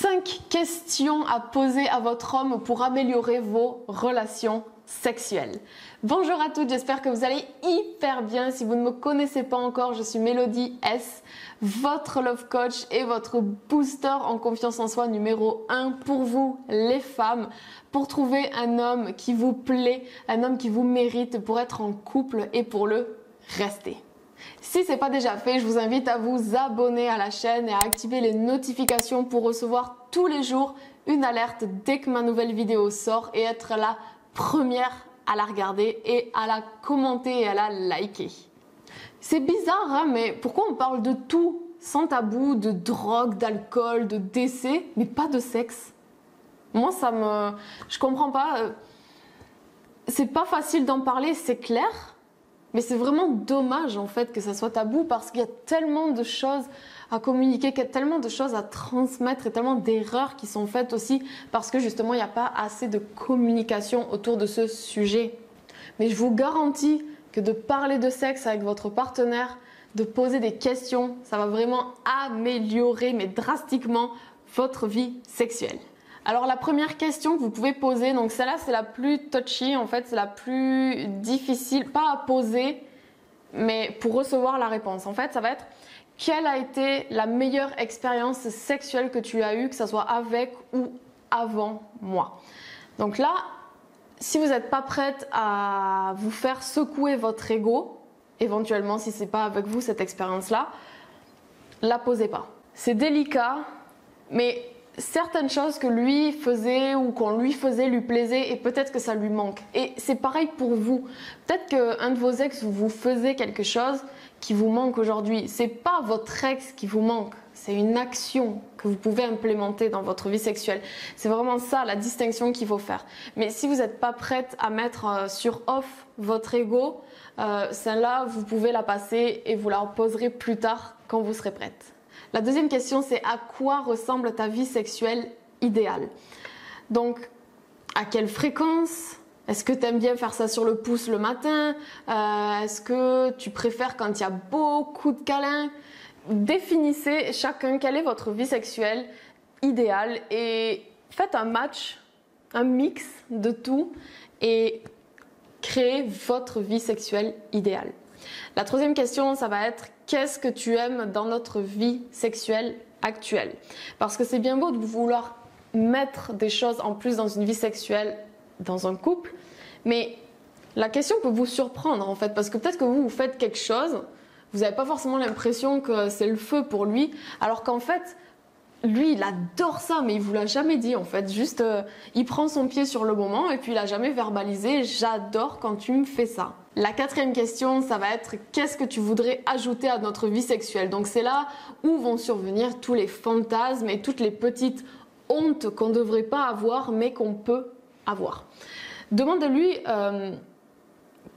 5 questions à poser à votre homme pour améliorer vos relations sexuelles. Bonjour à toutes, j'espère que vous allez hyper bien. Si vous ne me connaissez pas encore, je suis Mélodie S, votre love coach et votre booster en confiance en soi numéro 1 pour vous les femmes, pour trouver un homme qui vous plaît, un homme qui vous mérite pour être en couple et pour le rester. Si ce n'est pas déjà fait, je vous invite à vous abonner à la chaîne et à activer les notifications pour recevoir tous les jours une alerte dès que ma nouvelle vidéo sort et être la première à la regarder et à la commenter et à la liker. C'est bizarre, hein, mais pourquoi on parle de tout sans tabou, de drogue, d'alcool, de décès, mais pas de sexe? Moi, ça me. Je comprends pas. Euh, c'est pas facile d'en parler, c'est clair, mais c'est vraiment dommage en fait que ça soit tabou parce qu'il y a tellement de choses à communiquer, qu'il y a tellement de choses à transmettre et tellement d'erreurs qui sont faites aussi parce que justement il n'y a pas assez de communication autour de ce sujet. Mais je vous garantis que de parler de sexe avec votre partenaire, de poser des questions, ça va vraiment améliorer mais drastiquement votre vie sexuelle. Alors la première question que vous pouvez poser, donc celle-là c'est la plus touchy, en fait c'est la plus difficile, pas à poser, mais pour recevoir la réponse. En fait ça va être quelle a été la meilleure expérience sexuelle que tu as eue, que ce soit avec ou avant moi? Donc là, si vous n'êtes pas prête à vous faire secouer votre ego, éventuellement si c'est pas avec vous cette expérience-là, la posez pas. C'est délicat, mais certaines choses que lui faisait ou qu'on lui faisait lui plaisait et peut-être que ça lui manque. Et c'est pareil pour vous. Peut-être qu'un de vos ex vous faisait quelque chose qui vous manque aujourd'hui. C'est pas votre ex qui vous manque, c'est une action que vous pouvez implémenter dans votre vie sexuelle. C'est vraiment ça la distinction qu'il faut faire. Mais si vous n'êtes pas prête à mettre euh, sur off votre ego, euh, celle-là, vous pouvez la passer et vous la reposerez plus tard quand vous serez prête. La deuxième question, c'est à quoi ressemble ta vie sexuelle idéale? Donc, à quelle fréquence? Est-ce que tu aimes bien faire ça sur le pouce le matin? Euh, Est-ce que tu préfères quand il y a beaucoup de câlins? Définissez chacun quelle est votre vie sexuelle idéale et faites un match, un mix de tout et créez votre vie sexuelle idéale. La troisième question, ça va être qu'est-ce que tu aimes dans notre vie sexuelle actuelle? Parce que c'est bien beau de vouloir mettre des choses en plus dans une vie sexuelle dans un couple, mais la question peut vous surprendre en fait, parce que peut-être que vous, vous faites quelque chose, vous n'avez pas forcément l'impression que c'est le feu pour lui, alors qu'en fait, lui, il adore ça, mais il vous l'a jamais dit en fait. Juste, euh, il prend son pied sur le moment et puis il a jamais verbalisé. J'adore quand tu me fais ça. La quatrième question, ça va être qu'est-ce que tu voudrais ajouter à notre vie sexuelle? Donc c'est là où vont survenir tous les fantasmes et toutes les petites hontes qu'on ne devrait pas avoir, mais qu'on peut avoir. Demande-lui euh,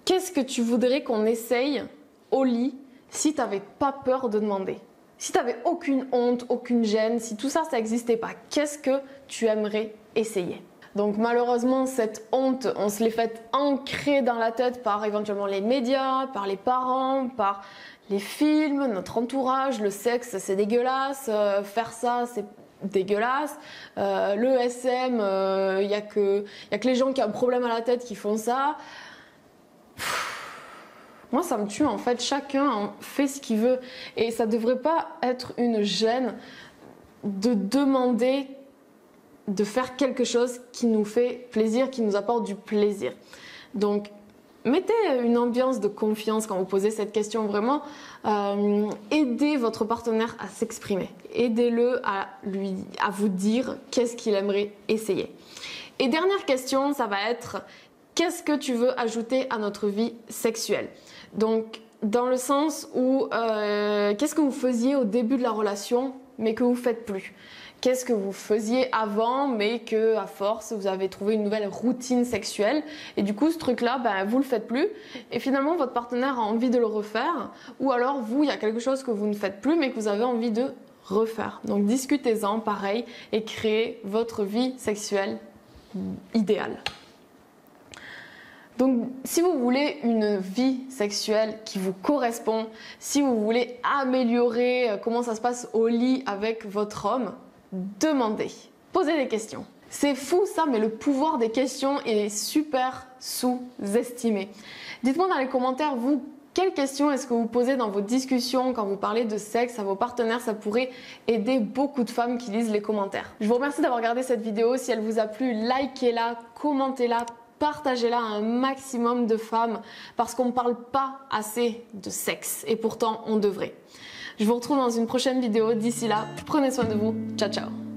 qu'est-ce que tu voudrais qu'on essaye au lit si tu n'avais pas peur de demander? Si tu n'avais aucune honte, aucune gêne, si tout ça, ça n'existait pas, qu'est-ce que tu aimerais essayer? Donc malheureusement, cette honte, on se l'est faite ancrer dans la tête par éventuellement les médias, par les parents, par les films, notre entourage, le sexe, c'est dégueulasse, euh, faire ça, c'est dégueulasse, euh, le SM, il euh, n'y a que les gens qui ont un problème à la tête qui font ça. Moi, ça me tue en fait. Chacun fait ce qu'il veut. Et ça ne devrait pas être une gêne de demander de faire quelque chose qui nous fait plaisir, qui nous apporte du plaisir. Donc, mettez une ambiance de confiance quand vous posez cette question. Vraiment, euh, aidez votre partenaire à s'exprimer. Aidez-le à lui, à vous dire qu'est-ce qu'il aimerait essayer. Et dernière question, ça va être qu'est-ce que tu veux ajouter à notre vie sexuelle? Donc, dans le sens où euh, qu'est-ce que vous faisiez au début de la relation, mais que vous faites plus? Qu'est-ce que vous faisiez avant, mais que à force vous avez trouvé une nouvelle routine sexuelle? Et du coup ce truc-là, ben, vous le faites plus et finalement votre partenaire a envie de le refaire ou alors vous il y a quelque chose que vous ne faites plus mais que vous avez envie de refaire. Donc discutez-en, pareil, et créez votre vie sexuelle idéale. Donc si vous voulez une vie sexuelle qui vous correspond, si vous voulez améliorer euh, comment ça se passe au lit avec votre homme, demandez. Posez des questions. C'est fou ça, mais le pouvoir des questions est super sous-estimé. Dites-moi dans les commentaires, vous, quelles questions est-ce que vous posez dans vos discussions quand vous parlez de sexe à vos partenaires? Ça pourrait aider beaucoup de femmes qui lisent les commentaires. Je vous remercie d'avoir regardé cette vidéo. Si elle vous a plu, likez-la, commentez-la, partagez-la à un maximum de femmes parce qu'on ne parle pas assez de sexe et pourtant on devrait. Je vous retrouve dans une prochaine vidéo. D'ici là, prenez soin de vous. Ciao ciao